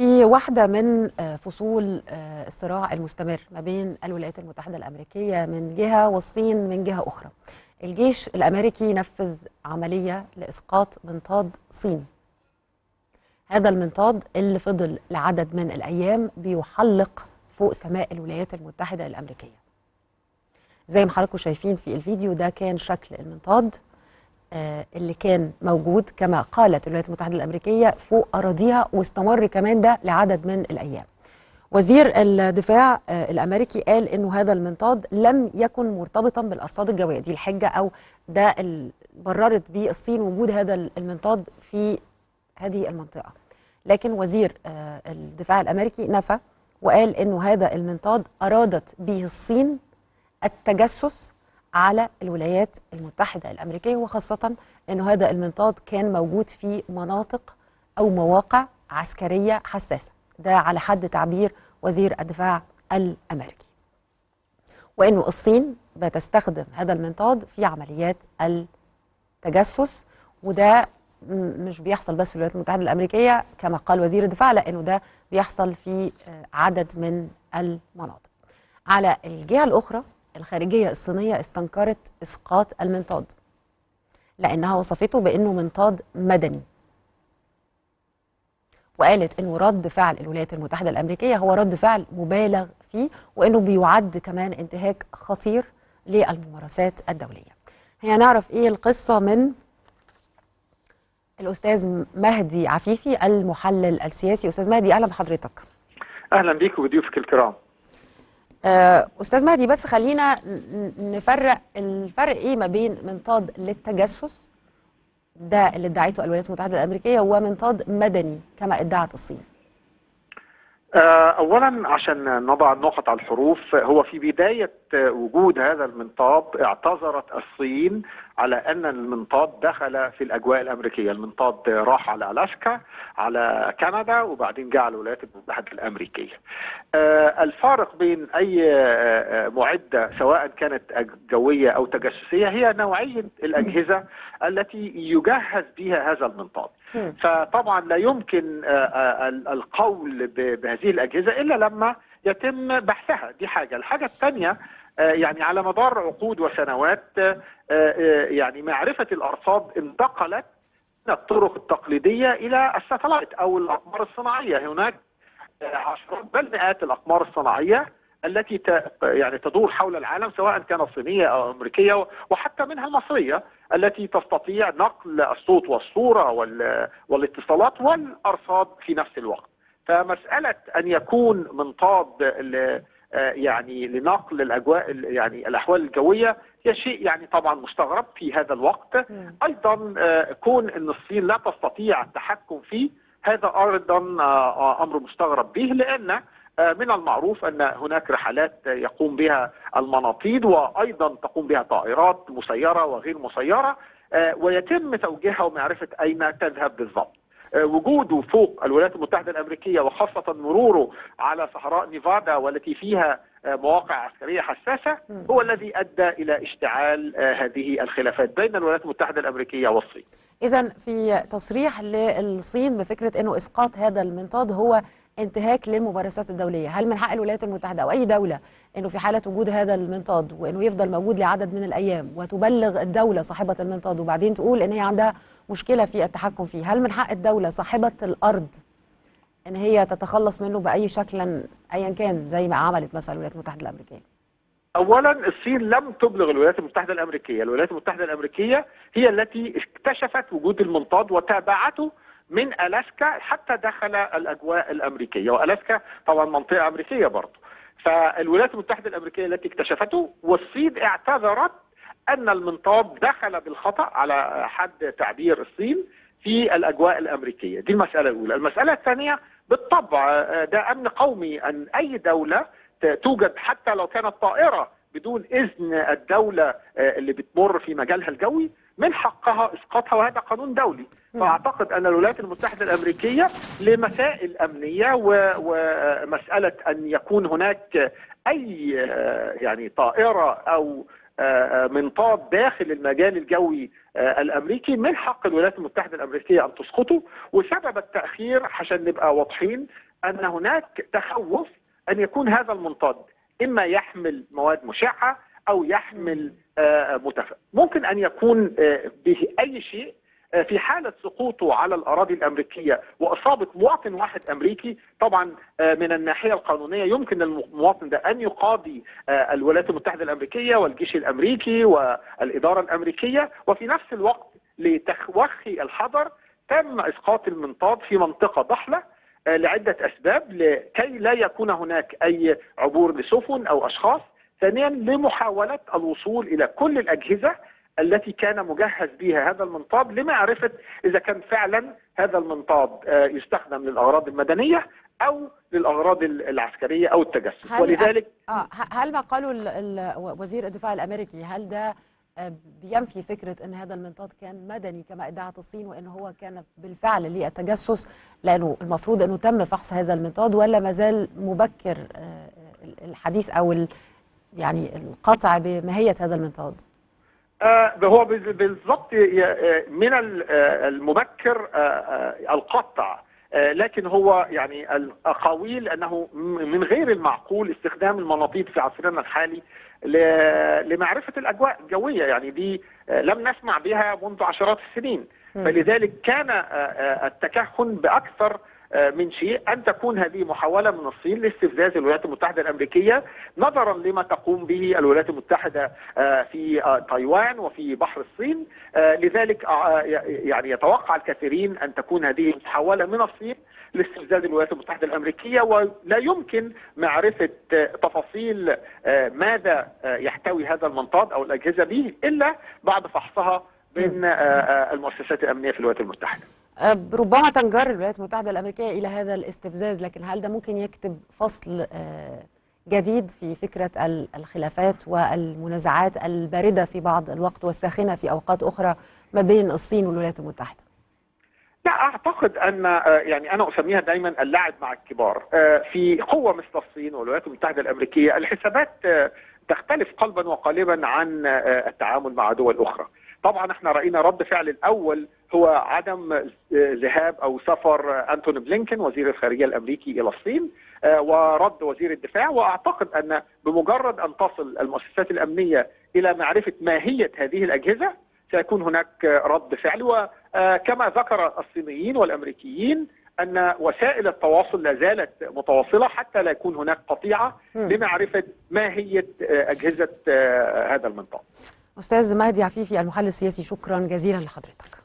في واحدة من آه، فصول آه، الصراع المستمر ما بين الولايات المتحدة الأمريكية من جهة والصين من جهة أخرى. الجيش الأمريكي نفذ عملية لإسقاط منطاد صيني هذا المنطاد اللي فضل لعدد من الأيام بيحلق فوق سماء الولايات المتحدة الأمريكية. زي ما حضراتكم شايفين في الفيديو ده كان شكل المنطاد. اللي كان موجود كما قالت الولايات المتحدة الأمريكية فوق أراضيها واستمر كمان ده لعدد من الأيام. وزير الدفاع آه، الأمريكي قال أنه هذا المنطاد لم يكن مرتبطا بالأرصاد الجوية. دي الحجة أو ده بررت به الصين وجود هذا المنطاد في هذه المنطقة. لكن وزير آه، الدفاع الأمريكي نفى وقال أنه هذا المنطاد أرادت به الصين التجسس على الولايات المتحدة الأمريكية وخاصة أنه هذا المنطاد كان موجود في مناطق أو مواقع عسكرية حساسة. ده على حد تعبير وزير الدفاع الأمريكي. وأنه الصين بتستخدم هذا المنطاد في عمليات التجسس وده مش بيحصل بس في الولايات المتحدة الأمريكية كما قال وزير الدفاع لأنه ده بيحصل في عدد من المناطق. على الجهة الأخرى الخارجية الصينية استنكرت إسقاط المنطاد لأنها وصفته بأنه منطاد مدني. وقالت أنه رد فعل الولايات المتحدة الأمريكية هو رد فعل مبالغ فيه وأنه بيعد كمان انتهاك خطير للممارسات الدولية. هي نعرف إيه القصة من الأستاذ مهدي عفيفي المحلل السياسي. أستاذ مهدي أهلا بحضرتك. أهلا بيك وبضيوفك الكرام. أستاذ مهدي بس خلينا نفرق الفرق إيه ما بين منطاد للتجسس ده اللي ادعته الولايات المتحدة الأمريكية ومنطاد مدني كما ادعت الصين. آه، اولا عشان نضع النقط على الحروف هو في بداية آه، وجود هذا المنطاد اعتذرت الصين على أن المنطاد دخل في الأجواء الأمريكية، المنطاد راح على ألاسكا على كندا وبعدين جاء على الولايات المتحدة الأمريكية. آه، الفارق بين أي آه، آه، معدة سواء كانت جوية أو تجسسية هي نوعية الأجهزة التي يجهز بها هذا المنطاد. فطبعا لا يمكن آه، آه، ال- القول بهذه الأجهزة إلا لما يتم بحثها. دي حاجة. الحاجة الثانية يعني على مدار عقود وسنوات آه، آه، يعني معرفة الأرصاد انتقلت من الطرق التقليدية إلى الساتلايت أو الأقمار الصناعية. هناك آه، عشرات بل مئات الأقمار الصناعية التي يعني تدور حول العالم سواء كانت صينية أو أمريكية وحتى منها المصرية التي تستطيع نقل الصوت والصورة وال- والاتصالات والأرصاد في نفس الوقت. فمسألة أن يكون منطاد يعني لنقل الأجواء ال- يعني الأحوال الجوية هي شيء يعني طبعا مستغرب في هذا الوقت. أيضا آه، كون أن الصين لا تستطيع التحكم فيه هذا أيضا آه، آه، أمر مستغرب به لأن من المعروف أن هناك رحلات آه، يقوم بها المناطيد وأيضا تقوم بها طائرات مسيرة وغير مسيرة آه، ويتم توجيهها ومعرفة أين تذهب بالضبط. آه، وجوده فوق الولايات المتحدة الأمريكية وخاصة مروره على صحراء نيفادا والتي فيها آه، مواقع عسكرية حساسة. هو الذي أدى إلى اشتعال آه، هذه الخلافات بين الولايات المتحدة الأمريكية والصين. إذا في تصريح للصين بفكرة إنه إسقاط هذا المنطاد هو انتهاك للممارسات الدولية. هل من حق الولايات المتحدة أو أي دولة إنه في حالة وجود هذا المنطاد وإنه يفضل موجود لعدد من الأيام وتبلغ الدولة صاحبة المنطاد وبعدين تقول إن هي عندها مشكلة في التحكم فيه هل من حق الدولة صاحبة الأرض إن هي تتخلص منه بأي شكل ايا كان زي ما عملت مثلا الولايات المتحدة الأمريكية؟ اولا الصين لم تبلغ الولايات المتحدة الأمريكية، الولايات المتحدة الأمريكية هي التي اكتشفت وجود المنطاد وتابعته من ألاسكا حتى دخل الأجواء الأمريكية، وألاسكا طبعا منطقة أمريكية برضه. فالولايات المتحدة الأمريكية التي اكتشفته والصين اعتذرت أن المنطاد دخل بالخطأ على حد تعبير الصين في الأجواء الأمريكية، دي المسألة الأولى، المسألة الثانية بالطبع آه، ده أمن قومي أن أي دولة توجد حتى لو كانت طائرة بدون إذن الدولة آه، اللي بتمر في مجالها الجوي من حقها إسقاطها وهذا قانون دولي. فأعتقد أن الولايات المتحدة الأمريكية لمسائل أمنية ومسألة أن يكون هناك أي آه، يعني طائرة أو آه، منطاد داخل المجال الجوي الأمريكي من حق الولايات المتحدة الأمريكية أن تسقطه وسبب التأخير عشان نبقى واضحين أن هناك تخوف أن يكون هذا المنطاد إما يحمل مواد مشعة أو يحمل آه، متفق ممكن أن يكون آه، به أي شيء آه، في حالة سقوطه على الأراضي الأمريكية وإصابة مواطن واحد أمريكي. طبعا آه، من الناحية القانونية يمكن للمواطن ده أن يقاضي آه، الولايات المتحدة الأمريكية والجيش الأمريكي والإدارة الأمريكية. وفي نفس الوقت لتوخي الحذر تم إسقاط المنطاد في منطقة ضحلة. آه، لعدة أسباب لكي لا يكون هناك أي عبور لسفن أو أشخاص. ثانيا لمحاولة الوصول إلى كل الأجهزة التي كان مجهز بها هذا المنطاد لمعرفة إذا كان فعلا هذا المنطاد آه، يستخدم للأغراض المدنية أو للأغراض العسكرية أو التجسس. هل ولذلك آه ه- هل ما قاله ال- ال- وزير الدفاع الأمريكي هل ده آه، بينفي فكرة إن هذا المنطاد كان مدني كما ادعت الصين وإن هو كان بالفعل للتجسس لأنه المفروض أنه تم فحص هذا المنطاد ولا ما زال مبكر آه، الحديث ال- يعني القطع بماهية هذا المنطاد. آه، هو بال- بالضبط آه، من ال- المبكر القطع. لكن هو يعني الأقاويل أنه من غير المعقول استخدام المناطيد في عصرنا الحالي لمعرفة الأجواء الجوية يعني دي آه، لم نسمع بها منذ عشرات السنين. فلذلك كان آه، آه، التكهن بأكثر آه، من شيء أن تكون هذه محاولة من الصين لاستفزاز الولايات المتحدة الأمريكية نظرا لما تقوم به الولايات المتحدة آه، في آه، تايوان وفي بحر الصين. آه، لذلك آه، يعني يتوقع الكثيرين أن تكون هذه محاولة من الصين لاستفزاز الولايات المتحدة الأمريكية. ولا يمكن معرفة آه، تفاصيل آه، ماذا آه، يحتوي هذا المنطاد أو الأجهزة به إلا بعد فحصها من آه، آه، المؤسسات الأمنية في الولايات المتحدة. ربما تنجر الولايات المتحدة الأمريكية إلى هذا الاستفزاز لكن هل ده ممكن يكتب فصل آه، جديد في فكرة ال- الخلافات والمنازعات الباردة في بعض الوقت والساخنة في أوقات أخرى ما بين الصين والولايات المتحدة؟ لا أعتقد أن آه، يعني أنا أسميها دايما اللعب مع الكبار. آه، في قوة مثل الصين والولايات المتحدة الأمريكية الحسابات تختلف قلبا وقالبا عن التعامل مع دول أخرى. طبعا إحنا رأينا رد فعل الأول هو عدم آه، ذهاب أو سفر آه، انتوني بلينكن وزير الخارجية الأمريكي إلى الصين آه، ورد وزير الدفاع وأعتقد أن بمجرد أن تصل المؤسسات الأمنية إلى معرفة ماهية هذه الأجهزة سيكون هناك رد فعل وكما ذكر الصينيين والأمريكيين أن وسائل التواصل لا زالت متواصلة حتى لا يكون هناك قطيعة. لمعرفة ماهية أجهزة هذا المنطقة. أستاذ مهدي عفيفي المحلل السياسي شكرا جزيلا لحضرتك.